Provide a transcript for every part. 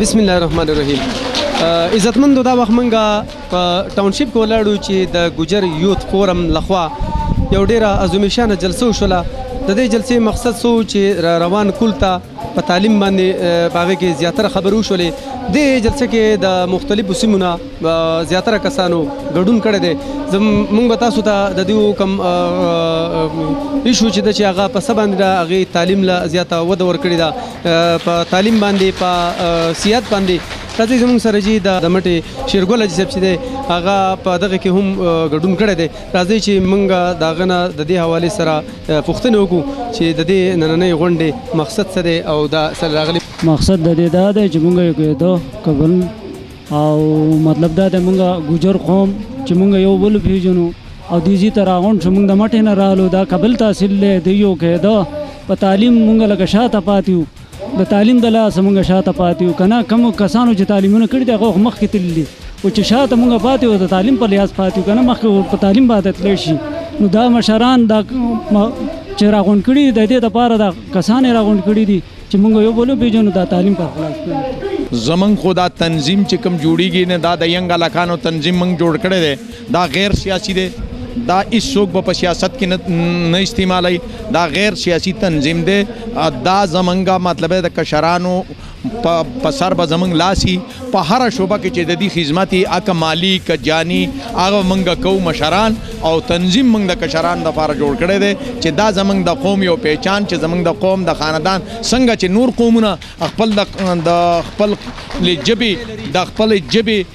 بسم الله الرحمن الرحیم عزتمند دا وخت منګه په ټاونشپ کې ولاړو چې د ګجر یوت فورم لخوا یو ډیره عظیمشانه جلسه وشوله د دې جلسې مقصد سو چې روان کول ته په تعلیم باندې په هغه کې زیاتره خبرې وشولې د جلسه کې د مختلفو سیمو نه زیاتره کسانو ګډون کړی دی موږ به تاسو ته د دې کوم ایشو چې د چې هغه په سبا باندې د هغه تعلیم لا زیاته وده ورکړې ده په تعلیم باندې په سیاحت باندې راځي زموږ سره جی د مټي شیرګل جسب چې دی هغه په دغه کې هم ګډون کړی دی راځي چې موږ دا غنه د دې حواله سره پوښتنه وکړو چې د دې نننۍ غونډې مقصد څه دی او دا سره راغلی مقصد د دې دا دی چې موږ یو کېدو کبل او مطلب دا دی موږ ګوجر قوم چې موږ یو بل پیژنو او دې زی تر غون چې موږ د مټې نه رالو دا کبل تحصیل دی یو کېدو په تعلیم موږ لکه شاته پاتیو د تعلیم د لاسه مونږ شاته پاتې یو که نه کومو کسانو چې تعلیمونه کړي دي هغه خو مخکې تللي دي خو چې شاته مونږ پاتې یو د تعلیم په لحاظ پاتې یو که نه مخکې په تعلیم باندې تللی شي نو دا مشران دا چې راغونډ کړي دي د دې دپاره دا کسان یې راغونډ کړي دي چې مونږ یو بل وپېژنو دا تعلیم پر خلاص کړو زمونږ خو دا تنظیم چې کوم جوړیږي نه دا د ینګ هلکانو تنظیم مونږ جوړ کړی دی دا غیر سیاسی دی دا هیڅوک به په سیاست کې نه استعمالي دا غیر سیاسي تنظیم دی دا زمونږه مطلب د کشرانو په سر به زمونږ لاسي په هر شوبه کې چې د دې خدمت اک مالی ک جانی هغه مونږ کو مشران او تنظیم مونږ د کشران د فار جوړ کړي دي چې دا زمونږ د قوم یو پہچان چې زمونږ د قوم د خاندان څنګه چې نور قومونه خپل د خپل لجبي د خپل جبي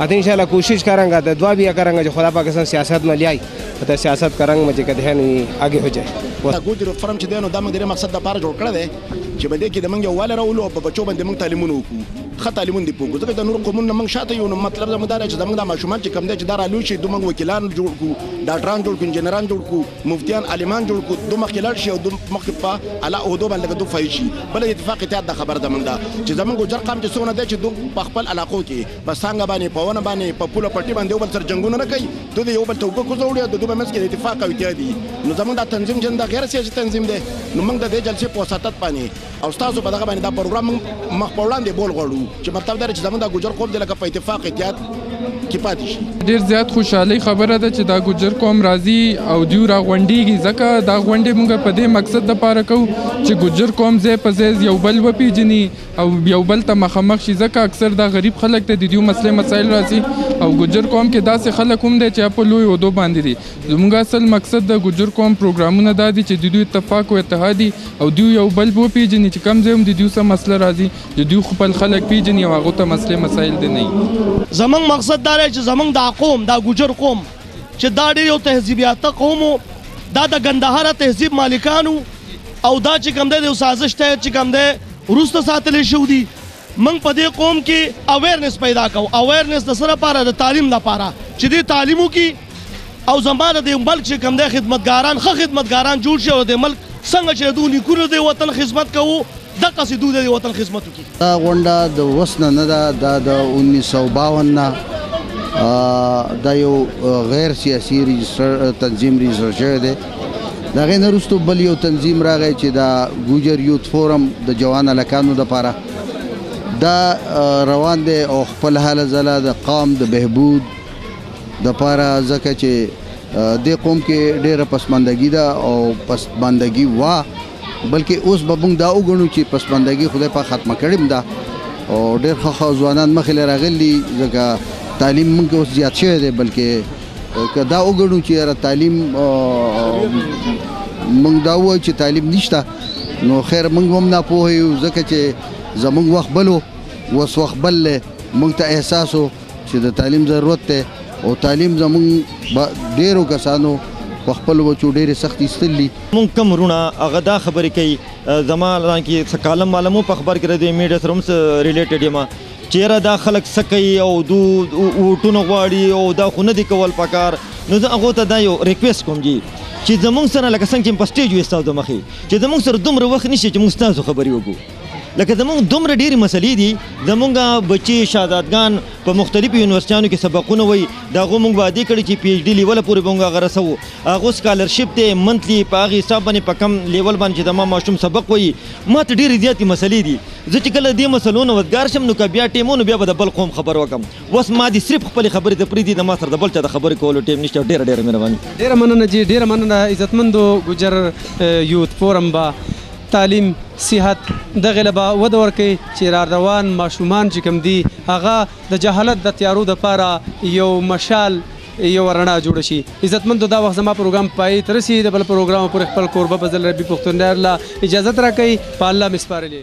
اته ان شاء الله کوشش کریں گا دعا بھی کریں گا جو خدا پاکستان سیاست میں لیائی ته سیاست کریں گا چې کده نه اگې هو جائے دا ګوتې روټ فرم چې دی نو دا موږ د مقصد د پاره جوړ کړی دی چې بده کې د موږ یووالی راولو او په بچو باندې موږ تعلیمونه وکړو ښه تعلیمون دی پوګو ځکه د نور قومونو نه موږ شاته یو نو مطلب زموږ دا چې زموږ د ماشومان چې کم دی چې دا رالو شي دوی موږ وکیلان جوړ کو ډاکټران جوړ کو انجنیران جوړ کو مفتیان عالمان جوړ کو دو مخکې لړ شي او دو مخکې په اعلی عہدو باندې لکه دو فایل شي بل اتفاق اتحاد د خبر ده منګه چې زمونږ ګوجر قام چې څونه دی چې دو په خپل علاقو کې په سانګه باندې په ونه باندې په پوله پټي باندې یو بل سره جنگونه نه کوي دو د یو بل ته وبکو زوړي او د دو په منځ کې د اتفاق او اتحادي نو زمونږ دا تنظیم جن دا غیر سیاسي تنظیم دی نو منګ د دې جلسې په وساطت باندې او ستاسو په دغه باندې دا پروګرام مخ په وړاندې بول غواړو چې مطلب دا چې زمونږ د ګجر قوم د لکه په اتفاق اتحاد کې پاتې شي ډیر زیات خوشحالي خبره ده چې دا ګجر قوم راځي او دیو را غونډيږي ځکه دا غونډې موږ په دې مقصد د پاره کو چې ګجر قوم زې په زې یو بل وپیجني او یو بل ته مخامخ شي ځکه اکثر دا غریب خلک ته د دیو مسلې مسایل راځي او ګجر قوم کې داسې خلک هم دي چې په لوی ودو باندې دي زموږ اصل مقصد د ګوجر قوم پروګرامونه دا دي چې د دوی اتفاق او اتحادي او دوی یو بل وپیژني چې کوم ځای هم د دوی څه مسله راځي د دوی خپل خلک پیژني او هغو ته مسلې مسایل د نه وي. زموږ مقصد دا دی چې زموږ دا قوم دا ګوجر قوم چې دا ډیر یو تهذیب یافته قوم وو دا د ګندهاره تهذیب مالکان وو او دا چې کوم دی د یو سازش تحت چې کوم دی وروسته ساتل شوي دي موږ په دې قوم کې اویرنس پیدا کوو اویرنس د څه لپاره د تعلیم لپاره چې دوی تعلیم وکړي. او زما د دې ملک چې کوم دی خدمتګاران ښه خدمتګاران جوړ شي او د ملک څنګه چې دوی نیکونو د وطن خدمت کوو دقسې دوی د وطن خدمت وکړي دا غونډه د اوس نه نه ده دا د انیس سوه باون نه دا یو غیر سیاسي رجسټر تنظیم رجسټر شوی دی د هغې نه وروسته بل یو تنظیم راغی چې دا ګوجر یوت فورم د جوان هلکانو دپاره دا روان دی او خپل هله ځله د قام د بهبود دپاره ځکه چې دې قوم کې ډېره پسماندګي ده او پسماندګي وه بلکې اوس به موږ دا وګڼو چې پسماندګي خدای پاک ختمه کړې هم ده او ډېر ښه ښه ځوانان مخې له راغلي ځکه تعلیم موږ اوس زیات شوی دی بلکې که دا وګڼو چې یاره تعلیم موږ دا وایو چې تعلیم نشته نو خیر موږ هم نه پوه یو ځکه چې زموږ وخت بلو اوس وخت بل دی موږ ته احساس و چې د تعلیم ضرورت دی او تعلیم زمونږ ډیرو کسانو په خپل وچو ډېرې سختې ایستلي مونږ کم وروڼه هغه دا خبرې کوي زما ځان کې څه کالم معلومو په خبر کې د میډیا سره هم څه ریلیټډ یم چیرې دا خلک څه کوي او دو ووټونه غواړي او دا خو نه دي کول پکار نو زه هغو ته دا یو ریکویسټ کوم جي چې زمونږ سره لکه څنګه چې په سټیج وي ستاسو مخې چې زمونږ سره دومره وخت نشي چې مونږ ستاسو خبرې وکړو لکه زمونږ دومره ډېرې مسلې دي زمونږ بچي شهزادګان په مختلفو یونیورسټیانو کې سبقونه وایي د هغو مونږ وعدې کړې چې پي ایچ ډي لیوله پورې به مونږ هغه رسوو هغو سکالرشپ دی منتلي په هغې حساب باندې په کم لیول باندې چې زما ماشوم سبق وایي ما ته ډېرې زیاتې مسلې دي زه چې کله دې مسلو نه وزګار شم نو که بیا ټیم و نو بیا به د بل قوم خبر وکم اوس ما دې صرف خپلې خبرې ته پرېږدي د ما سره د بل چا د خبرې کولو ټیم نشته ډېره ډېره مهرباني ډېره مننه جي ډېره مننه عزتمندو ګجر یوت فورم به تعلیم، صحت دغه له به وده ورکړي چې راروان ماشومان چې کوم دي هغه د جهالت د تیارو د پاره یو مشال یو رڼا جوړ شي عزت مند دا وخت زما پروګرام پای تر سي د بل پروګرام پر خپل کوربه بزل ربي پښتون ډیر لا اجازه را کوي په الله مسپارلې